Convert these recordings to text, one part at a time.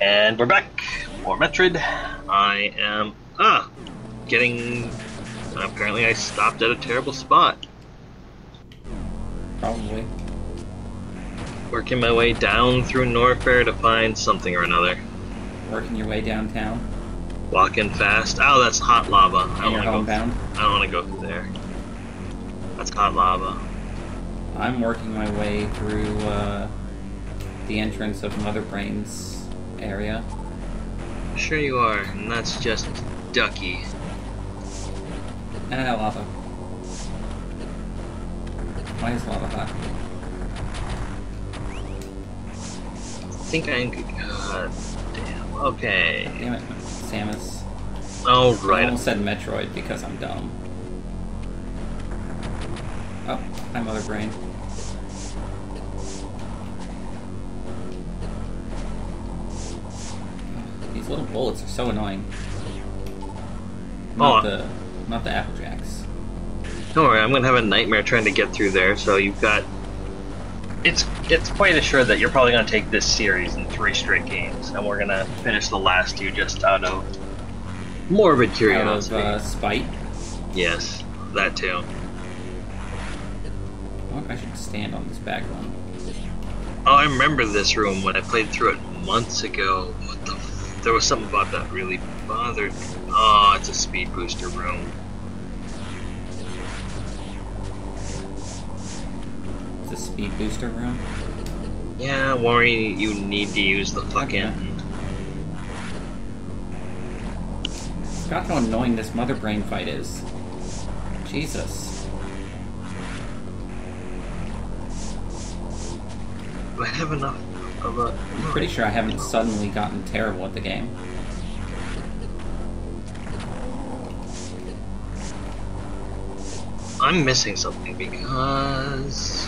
And we're back for Metroid. I am ah getting. Apparently, I stopped at a terrible spot. Probably. Working my way down through Norfair to find something or another. Working your way downtown. Walking fast. Oh, that's hot lava. I don't want to go. I don't want to go through there. That's hot lava. I'm working my way through uh, the entrance of Mother Brain's area. Sure you are, and that's just Ducky. Ah, lava. Why is lava hot? I think I'm... God damn. Okay. Damn it, Samus. Oh I right. almost said Metroid because I'm dumb. Oh, hi Mother Brain. These little bullets are so annoying. Not Oh. the not the Applejacks. Don't worry, I'm gonna have a nightmare trying to get through there. So you've got. It's it's quite assured that you're probably gonna take this series in three straight games, and we're gonna finish the last two just out of morbid Out of curiosity. uh, spite. Yes, that too. I should stand on this back one. Oh, I remember this room when I played through it months ago. What the? There was something about that really bothered. me. Oh, it's a speed booster room. It's a speed booster room. Yeah, worry you need to use the fucking. Forgot how annoying this Mother Brain fight is. Jesus. Do I have enough? I'm pretty sure I haven't suddenly gotten terrible at the game. I'm missing something because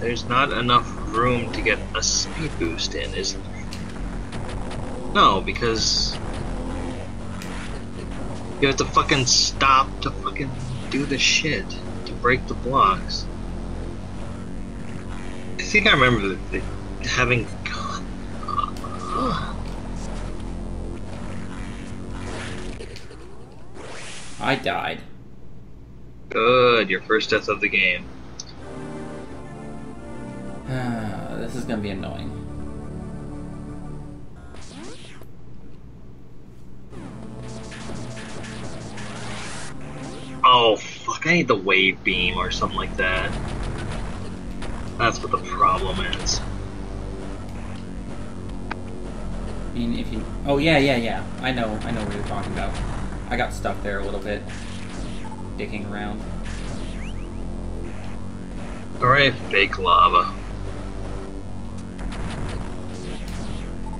there's not enough room to get a speed boost in, is there? No, because you have to fucking stop to fucking do the shit to break the blocks. I think I remember the, the, having. God. I died. Good, your first death of the game. this is gonna be annoying. Oh fuck! I need the wave beam or something like that. That's what the problem is. I mean, if you. Oh yeah, yeah, yeah. I know, I know what you're talking about. I got stuck there a little bit, dicking around. Alright, fake lava.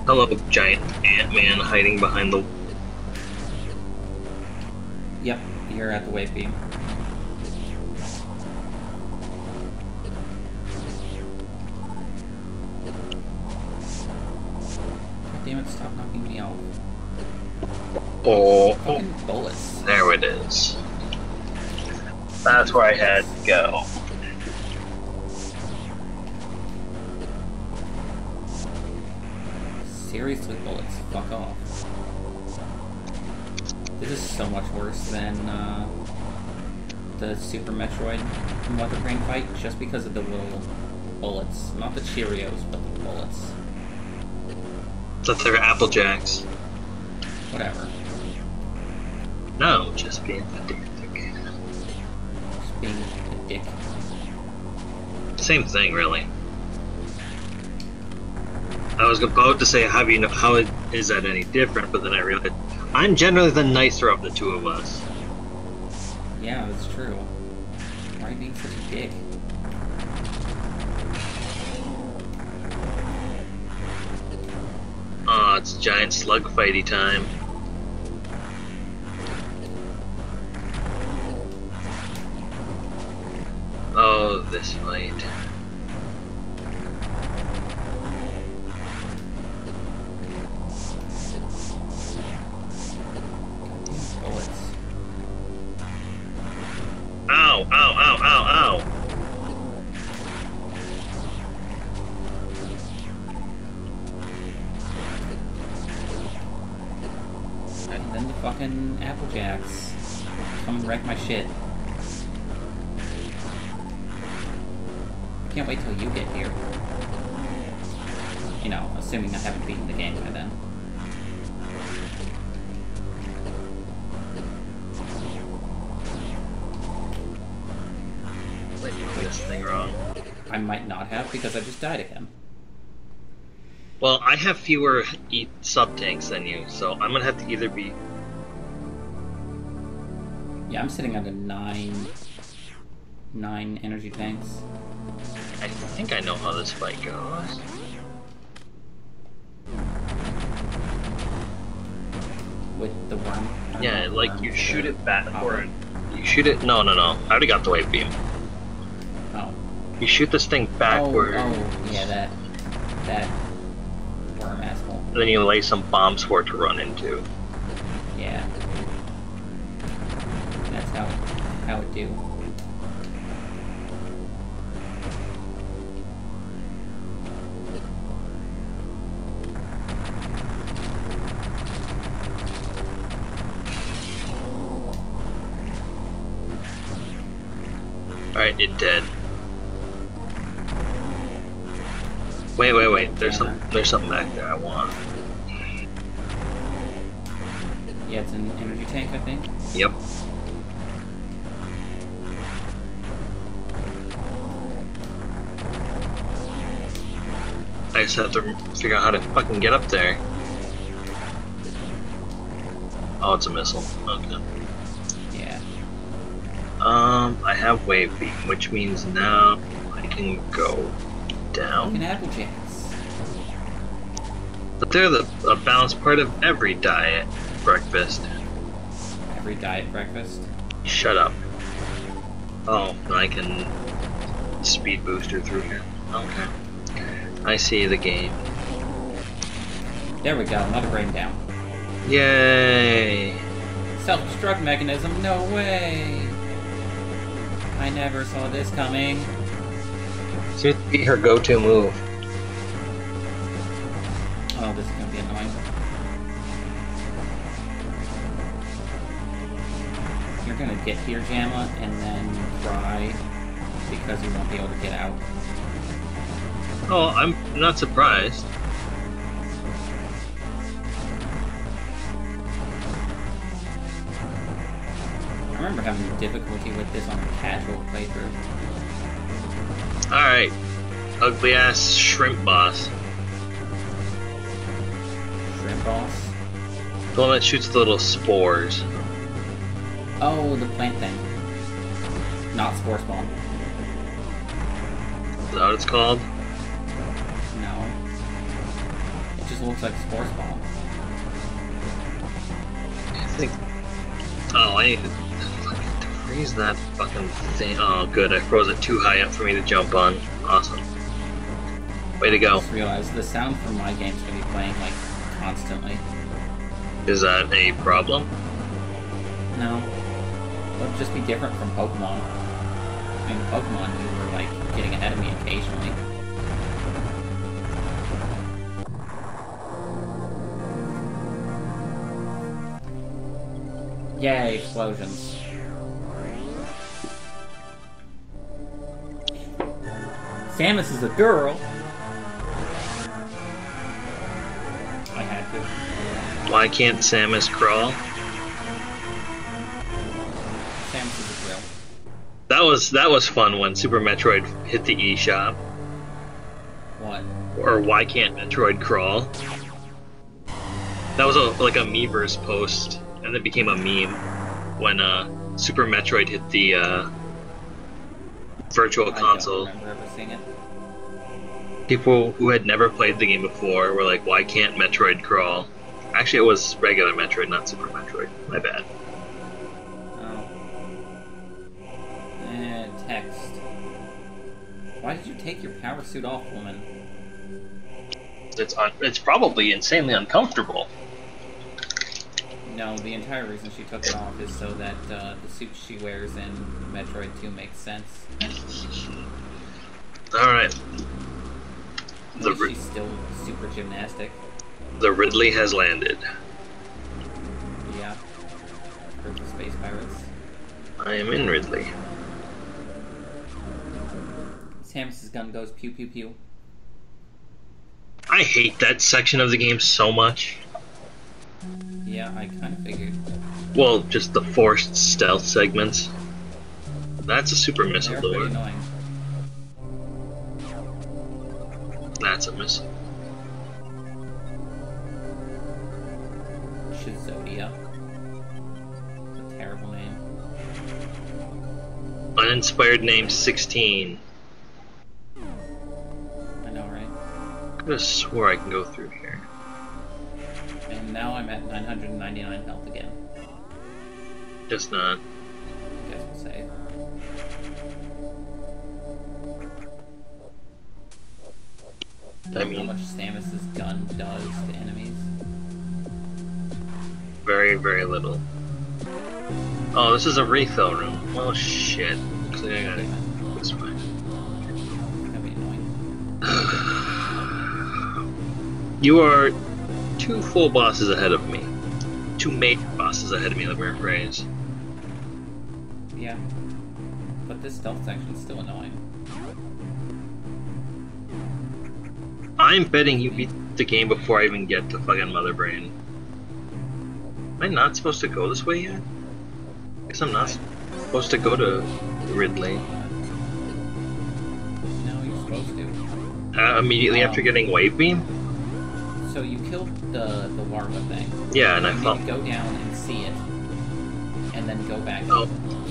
Hello, giant Ant-Man hiding behind the. Yep, you're at the wave beam. Oh, oh, bullets. there it is. That's where I had to go. Seriously, bullets. Fuck off. This is so much worse than uh, the Super Metroid Mother Brain fight, just because of the little bullets. Not the Cheerios, but the bullets. That they're Apple Jacks. Whatever. No, just being pedantic. Just being a dick. Same thing, really. I was about to say, how you know, how it- is that any different? But then I realized I'm generally the nicer of the two of us. Yeah, that's true. Why are you being such a dick? Oh, it's giant slug fighty time. Oh, this fight. Assuming I haven't beaten the game by then. Wait, thing wrong. I might not have because I just died again. Well, I have fewer e sub tanks than you, so I'm gonna have to either be. Yeah, I'm sitting at a nine, nine energy tanks. I think I know how this fight goes. Yeah, like you shoot it back, or you shoot it. No, no, no. I already got the wave beam. Oh. You shoot this thing backward, Oh, oh, yeah, that that worm asshole. then you lay some bombs for it to run into. Yeah. That's how how it do. Alright, it dead. Wait, wait, wait. There's some. There's something back there I want. Yeah, it's an energy tank, I think. Yep. I just have to figure out how to fucking get up there. Oh, it's a missile. Okay. Um, I have wave beam, which means now I can go down. Applejacks. But they're the a balanced part of every diet breakfast. Every diet breakfast. Shut up. Oh, I can speed booster through here. Okay. I see the game. There we go, another brain down. Yay! Self-destruct mechanism, no way! I never saw this coming. Seems to be her go-to move. Oh, this is gonna be annoying. You're gonna get here, Jamma, and then cry because you won't be able to get out. Oh, I'm not surprised. Remember having difficulty with this on a casual playthrough. Alright. Ugly ass shrimp boss. Shrimp boss. The one that shoots the little spores. Oh, the plant thing. Not spore spawn. Is that what it's called? No. It just looks like spore spawn. I think. Oh, I need to to freeze that fucking thing. Oh, good. I froze it too high up for me to jump on. Awesome. Way to I go. just realized the sound from my game's gonna be playing like constantly. Is that a problem? No. It'll just be different from Pokemon. In Pokemon, you were like getting ahead of me occasionally. Yay, explosions. Samus is a girl! I had to. Why can't Samus crawl? Samus is a girl. That was that was fun when Super Metroid hit the eShop. What? Or why can't Metroid crawl? That was a, like a Miiverse post, and it became a meme when uh, Super Metroid hit the uh, Virtual I Console. don't remember ever seeing it. People who had never played the game before were like, "Why can't Metroid crawl?" Actually, it was regular Metroid, not Super Metroid. My bad. Oh. Eh, text. Why did you take your power suit off, woman? It's un- it's probably insanely uncomfortable no, the entire reason she took it off is so that uh, the suit she wears in Metroid 2 makes sense. Alright. The she's still super gymnastic. The Ridley has landed. Yeah. For the space pirates. I am in Ridley. Samus's gun goes pew pew pew. I hate that section of the game so much. Yeah, I kind of figured. Well, just the forced stealth segments. That's a super missile They're door. annoying. That's a missile. Shizodia. It's a terrible name. Uninspired name 16. I know, right? I could have swore I can go through here. And now I'm at 999 health again. Just not. Guess we'll save. I How mean, much Samus's gun does to enemies. very, very little. Oh, this is a refill room. Well, shit. Looks like I gotta go this way. It's be annoying. You are two full bosses ahead of me. Two major bosses ahead of me, let me rephrase. Yeah. But this stealth section's still annoying. I'm betting you beat the game before I even get to fucking Mother Brain. Am I not supposed to go this way yet? I guess I'm not supposed to go to Ridley. No, you're supposed to. Uh, immediately after getting Wave Beam? So you killed the the larva thing. Yeah, and I You felt. need go down and see it, and then go back. Oh,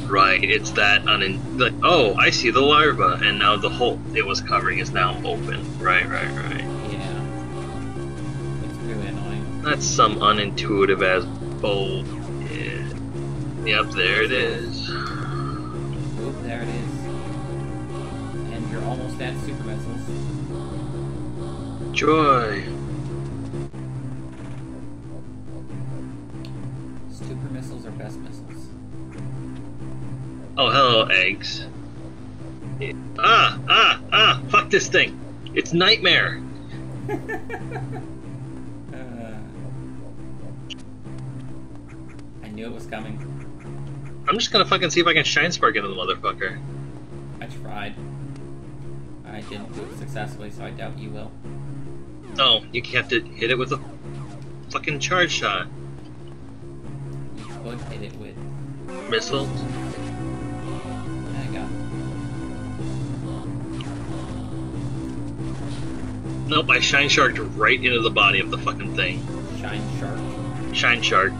right. It's that unin. Like, oh, I see the larva, and now the hole it was covering is now open. Right, right, right. Yeah. It's really annoying. That's some unintuitive as bold. Yeah. Yep, there it is. Oop, there it is. And you're almost at super missiles. Joy. Missiles missiles. Oh, hello, eggs. Ah, ah, ah! Fuck this thing! It's Nightmare! Uh, I knew it was coming. I'm just gonna fucking see if I can shine spark into the motherfucker. I tried. I didn't do it successfully, so I doubt you will. Oh, you have to hit it with a fucking charge shot. You hit it with. Missile? There you go. Nope, I shine sharked right into the body of the fucking thing. Shine shark. Shine shark.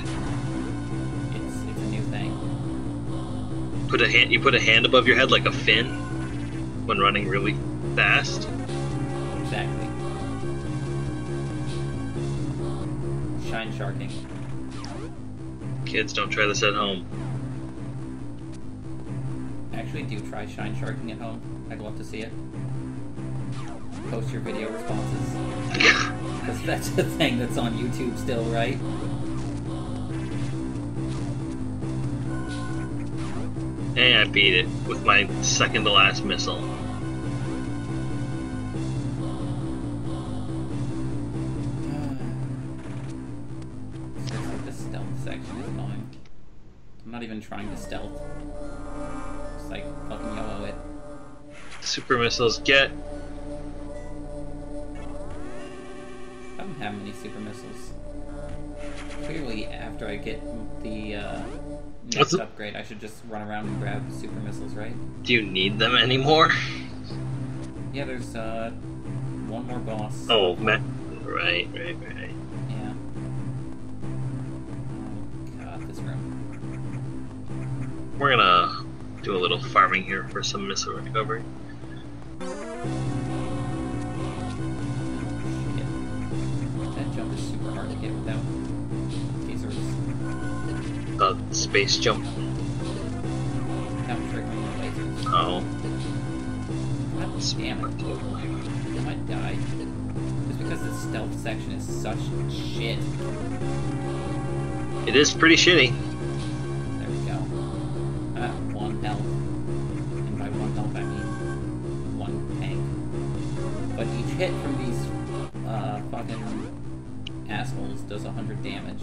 It's it's a new thing. Put a hand you put a hand above your head like a fin when running really fast. Exactly. Shine sharking. Kids don't try this at home. Actually, do try shine sharking at home. I'd love to see it. Post your video responses. Because that's the thing that's on YouTube still, right? Hey, I beat it with my second to last missile. Not even trying to stealth. Just like fucking yellow it. Super missiles get I don't have many super missiles. Clearly, after I get the uh, next What's upgrade, I should just run around and grab super missiles, right? do you need them anymore? Yeah, there's uh, one more boss. Oh man right, right, right. We're gonna do a little farming here for some missile recovery. That jump is super hard to get without tasers. The space jump. Without triggering the lasers. Oh. Damn it. I might die. Just because the stealth section is such shit. It is pretty shitty. Hit from these uh, fucking assholes does 100 damage.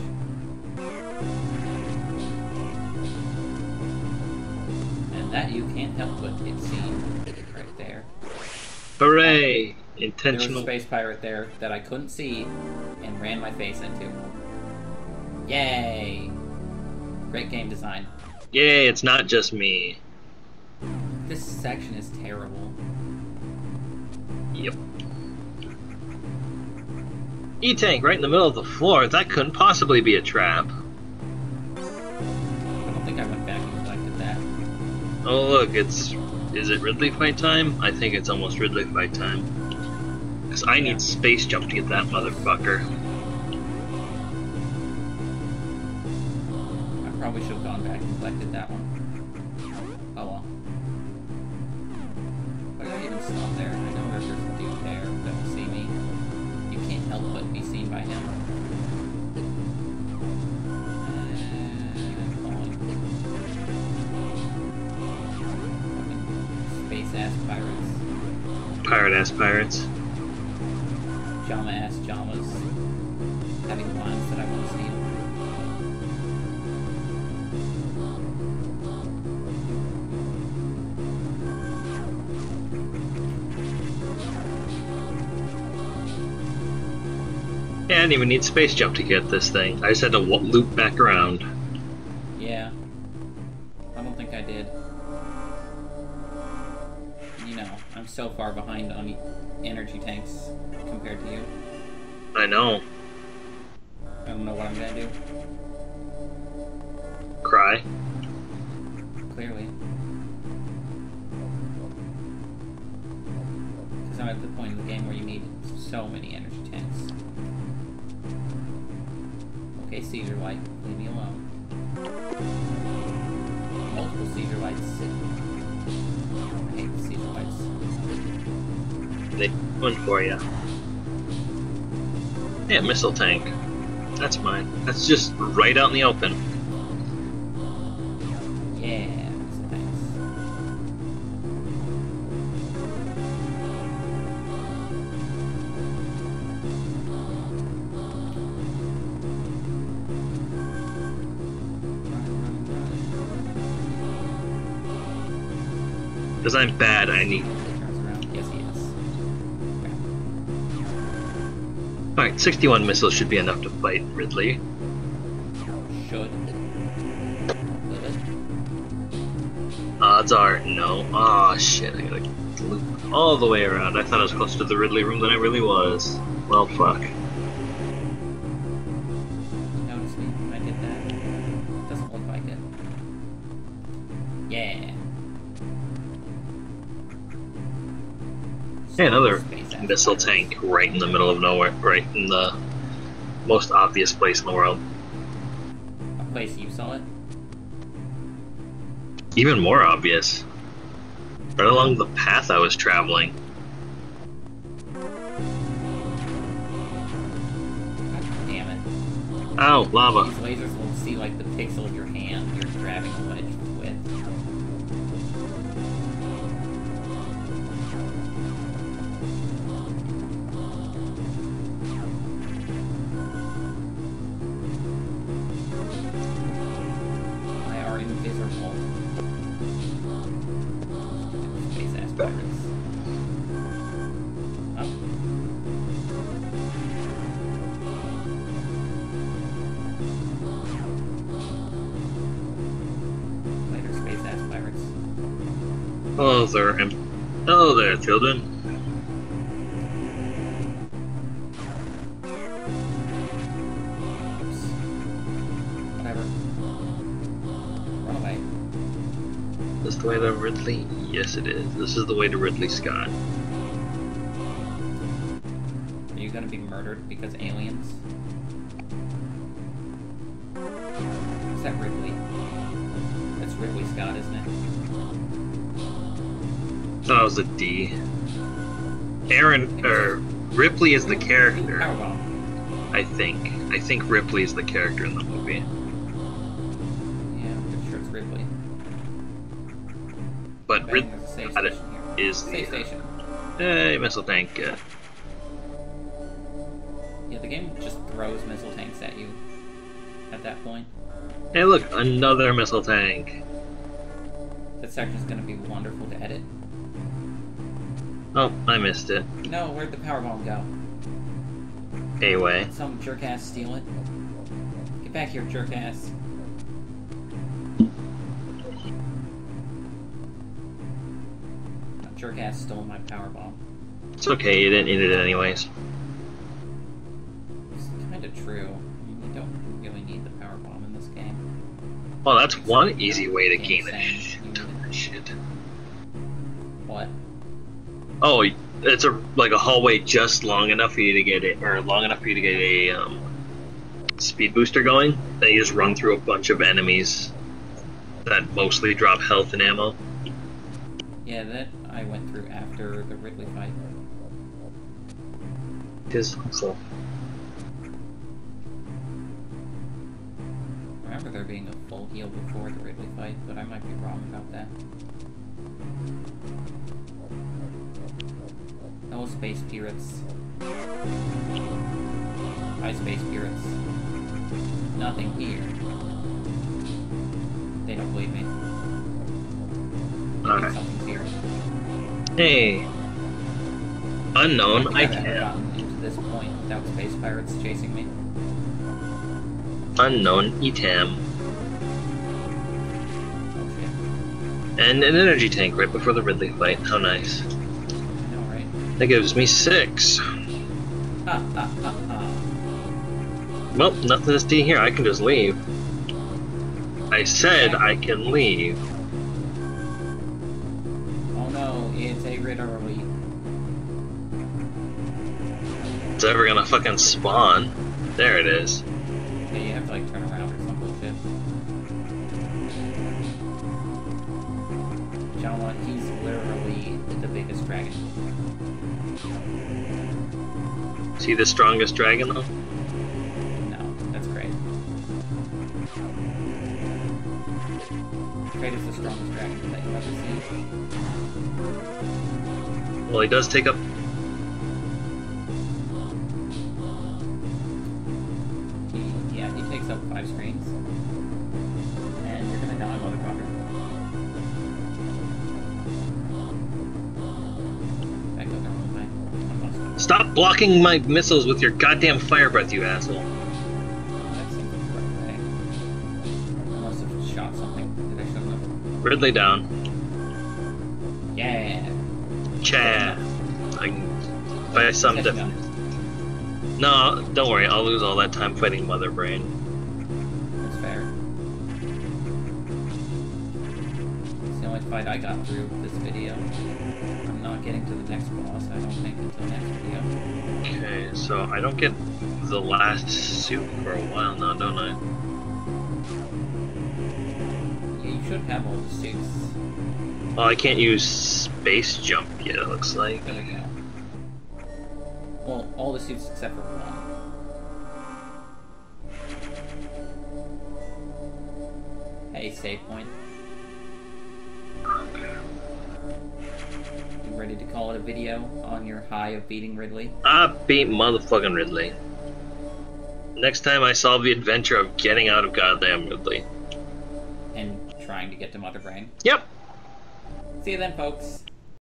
And that you can't help but get seen right there. Hooray! There was a Intentional. space pirate there that I couldn't see and ran my face into. Yay! Great game design. Yay, it's not just me. This section is terrible. Yep. E-tank right in the middle of the floor. That couldn't possibly be a trap. I don't think I went back and collected that. Oh look, it's is it Ridley fight time? I think it's almost Ridley fight time. Cause I need space jump to get that motherfucker. I probably should have gone back and collected that one. Oh well. Why did I even stop there? I know there's a dude there that will see me. You can't but be seen by him. Uh, falling. Fucking Space ass pirates. Pirate ass pirates. Jama ass Jamas. Having lines that I want to see. Yeah, I didn't even need space jump to get this thing. I just had to loop back around. Yeah. I don't think I did. You know, I'm so far behind on energy tanks compared to you. I know. I don't know what I'm gonna do. Cry. Clearly. Because I'm at the point in the game where you need so many energy tanks. Okay, seizure light, leave me alone. Multiple seizure lights. I hate the seizure lights. They one for you. Yeah, missile tank. That's mine. That's just right out in the open. Because I'm bad, I need. Yes, is. Alright, 61 missiles should be enough to fight Ridley. Should. Odds are no. Ah, shit, I gotta loop all the way around. I thought I was closer to the Ridley room than I really was. Well, fuck. Hey, another missile tank right in the middle of nowhere, right in the most obvious place in the world. A place you saw it? Even more obvious. Right along the path I was traveling. God damn it. Ow, lava. These lasers will see like the pixel of your hand Hello there, children. Whatever. The way to Ridley? Yes, it is. This is the way to Ridley Scott. Are you gonna be murdered because aliens? Is that Ripley? That's Ripley Scott, isn't it? Thought it was a D. Aaron, er, Ripley is the character. I think. I think Ripley is the character in the movie. Yeah, I'm pretty sure it's Ripley. But Bang, Ridley there's a safe station here. is the Safe station. hey missile tank. Uh, Yeah, the game just throws missile tanks at you at that point. hey, look, another missile tank. That section's gonna be wonderful to edit. Oh, I missed it. No, where'd the power bomb go? Anyway. Did some jerk ass steal it? Get back here, jerk ass. That jerk ass stole my power bomb. It's okay, you didn't need it anyways. It's kind of true. You don't really need the power bomb in this game. Well, that's one easy way to gain Insane. Oh, it's a like a hallway just long enough for you to get it, or long enough for you to get a um, speed booster going. Then you just run through a bunch of enemies that mostly drop health and ammo. Yeah, that I went through after the Ridley fight. So. I remember there being a full heal before the Ridley fight, but I might be wrong about that. No space pirates. Hi, space pirates. Nothing here. They don't believe me. I think Alright. here. Hey. Unknown I've never item. gotten into this point without space pirates chasing me. Unknown item. Oh. And an energy tank right before the Ridley fight. How nice. I know, right? That gives me six. Well, nothing to see here. I can just leave. I said I can leave. Oh no, it's a Ritter elite. It's ever gonna fucking spawn. There it is. Yeah, you have to like turn around See the strongest dragon though? No, that's great. Great is the strongest dragon that you've ever seen. Well, he does take up. He, yeah, he takes up five screens. Stop blocking my missiles with your goddamn fire breath, you asshole. That seems like the right way. I must have shot something that I shouldn't have. Ridley down. Yeah. Chad. I can. I some Catching. No, don't worry. I'll lose all that time fighting Mother Brain. That's fair. It's the only fight I got through I don't think, until next video. Okay, so I don't get the last suit for a while now, don't I? Yeah, you should have all the suits. Well, I can't use space jump yet. It looks like. There we go. Well, all the suits except for one. Hey, save point. Call it a video on your high of beating Ridley? I beat motherfucking Ridley. Next time I solve the adventure of getting out of goddamn Ridley. And trying to get to Mother Brain? Yep. See you then, folks.